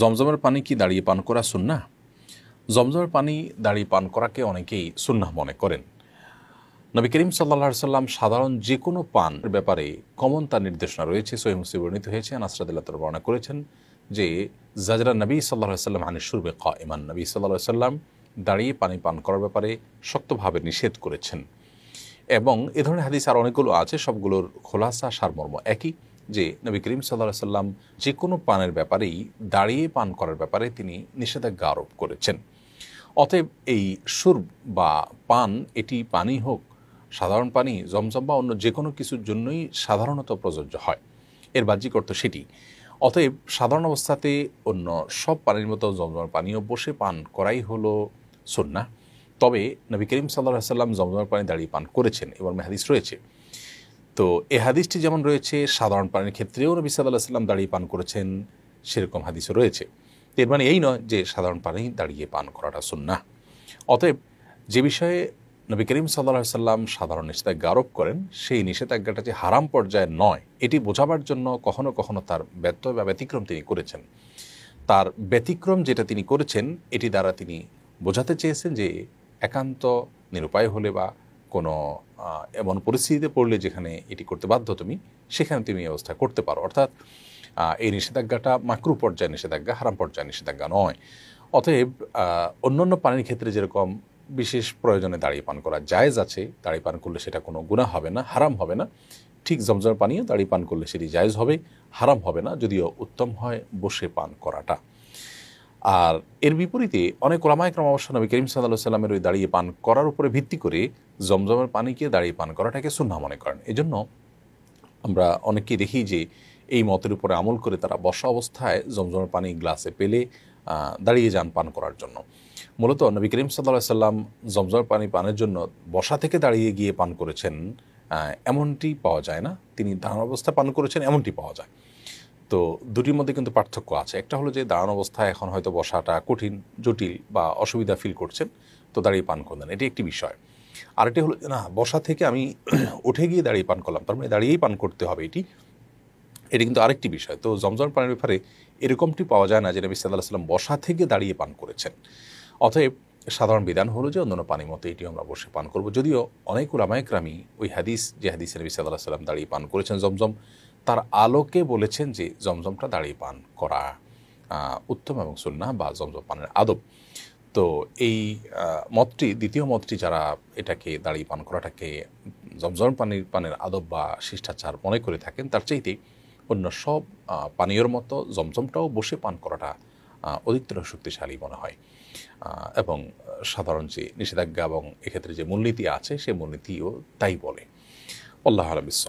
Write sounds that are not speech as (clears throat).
জমজমের পানি কি দাঁড়িয়ে পান করা সুন্না জমজমের পানি দাঁড়িয়ে পান করাকে অনেকেই সুন্নাহ মনে করেন। নবী করিম সাল্লা সাল্লাম সাধারণ যে কোনো পান ব্যাপারে কমন তার নির্দেশনা রয়েছে সহি মুসিব বর্ণিত হয়েছে। আনাসরাদিল্লাহ তার বর্ণনা করেছেন যে জাজরা নবী সাল্লাহ সাল্লাম আনিস সুরবে ক ইমান নবী সাল্লাহ সাল্লাম দাঁড়িয়ে পানি পান করার ব্যাপারে শক্তভাবে নিষেধ করেছেন। এবং এ ধরনের হাদিস আর অনেকগুলো আছে, সবগুলোর খোলাসা, সারমর্ম একই। যে নবী করিম সাল্লাহ সাল্লাম যে কোনো পানের ব্যাপারেই দাঁড়িয়ে পান করার ব্যাপারে তিনি নিষেধাজ্ঞা আরোপ করেছেন। অতএব এই সুর বা পান, এটি পানি হোক, সাধারণ পানি, জমজম বা অন্য যে কোনো কিছুর জন্যই সাধারণত প্রযোজ্য হয়। এর বাহ্যিক অর্থ সেটি। অতএব সাধারণ অবস্থাতে অন্য সব পানির মতো জমজমার পানীয় বসে পান করাই হলো সন্না তবে নবী করিম সাল্লাহ সাল্লাম জমজমের পানি দাঁড়িয়ে পান করেছেন এবং মেহাদিস রয়েছে। তো এ হাদিসটি যেমন রয়েছে, সাধারণ পানির ক্ষেত্রেও নবী সাল্লাহ সাল্লাম দাঁড়িয়ে পান করেছেন, সেরকম হাদিসও রয়েছে। এর মানে এই নয় যে সাধারণ পানি দাঁড়িয়ে পান করাটা সুন্না অতএব যে বিষয়ে নবী করিম সাল্লা সাল্লাম সাধারণ নিষেধাজ্ঞা আরোপ করেন, সেই নিষেধাজ্ঞাটা যে হারাম পর্যায়ে নয়, এটি বোঝাবার জন্য কখনো কখনো তার ব্যর্থ বা ব্যতিক্রম তিনি করেছেন। তার ব্যতিক্রম যেটা তিনি করেছেন, এটি দ্বারা তিনি বোঝাতে চেয়েছেন যে একান্ত নিরুপায় হলে বা কোনো এমন পরিস্থিতিতে পড়লে যেখানে এটি করতে বাধ্য তুমি, সেখানে তুমি এই অবস্থা করতে পারো। অর্থাৎ এই নিষেধাজ্ঞাটা মাকরু পর্যায়ে নিষেধাজ্ঞা, হারাম পর্যায়ে নিষেধাজ্ঞা নয়। অতএব অন্যান্য পানির ক্ষেত্রে যেরকম বিশেষ প্রয়োজনে দাঁড়িয়ে পান করা জায়েজ আছে দাঁড়িয়ে পান করলে সেটা কোনো গুণা হবে না, হারাম হবে না। ঠিক জমজমের পানীয় দাঁড়িয়ে পান করলে সেটি জায়েজ হবে, হারাম হবে না, যদিও উত্তম হয় বসে পান করাটা। আর এর বিপরীতে অনেক ওলামায় ক্রম অবশ্য নবী করিম সাল্লাহ সাল্লামের ওই দাঁড়িয়ে পান করার উপরে ভিত্তি করে জমজমের পানিকে দাঁড়িয়ে পান করাটাকে সুন্না মনে করেন। এজন্য আমরা অনেকেই দেখি যে এই মতের উপরে আমল করে তারা বসা অবস্থায় জমজমের পানি গ্লাসে পেলে দাঁড়িয়ে যান পান করার জন্য। মূলত নবী করিম সাল্লাহ সাল্লাম জমজমের পানি পানের জন্য বসা থেকে দাঁড়িয়ে গিয়ে পান করেছেন এমনটি পাওয়া যায় না। তিনি দাঁড়ানো অবস্থা পান করেছেন, এমনটি পাওয়া যায়। তো দুটির মধ্যে কিন্তু পার্থক্য আছে। একটা হলো যে দাঁড়ানো অবস্থায় এখন হয়তো বসাটা কঠিন, জটিল বা অসুবিধা ফিল করছেন, তো দাঁড়িয়ে পান করলেন। এটি একটি বিষয়। আর আরেকটি হলো না, বসা থেকে আমি (clears throat) উঠে গিয়ে দাঁড়িয়ে পান করলাম, তার মানে দাঁড়িয়েই পান করতে হবে এটি। এটি কিন্তু আরেকটি বিষয়। তো জমজম পানের ব্যাপারে এরকমটি পাওয়া যায় না যে নবী সাল্লাহ সাল্লাম বসা থেকে দাঁড়িয়ে পান করেছেন। অতএব সাধারণ বিধান হলো যে অন্যান্য পানির মতো এটি আমরা বসে পান করব। যদিও অনেক উলামায়করামি ওই হাদিস, যে হাদিস নবী সাল্লাহ সাল্লাম দাঁড়িয়ে পান করেছেন জমজম, তার আলোকে বলেছেন যে জমজমটা দাঁড়িয়ে পান করা উত্তম এবং সুন্না বা জমজম পানের আদব। তো এই মতটি, দ্বিতীয় মতটি যারা এটাকে দাঁড়িয়ে পান করাটাকে জমজম পানির, পানের আদব বা শিষ্টাচার মনে করে থাকেন, তার চাইতে অন্য সব পানীয়র মতো জমজমটাও বসে পান করাটা অধিকতর শক্তিশালী মনে হয়। এবং সাধারণ যে নিষেধাজ্ঞা এবং এক্ষেত্রে যে মূলনীতি আছে, সে মূলনীতিও তাই বলে। আল্লাহ আলমিস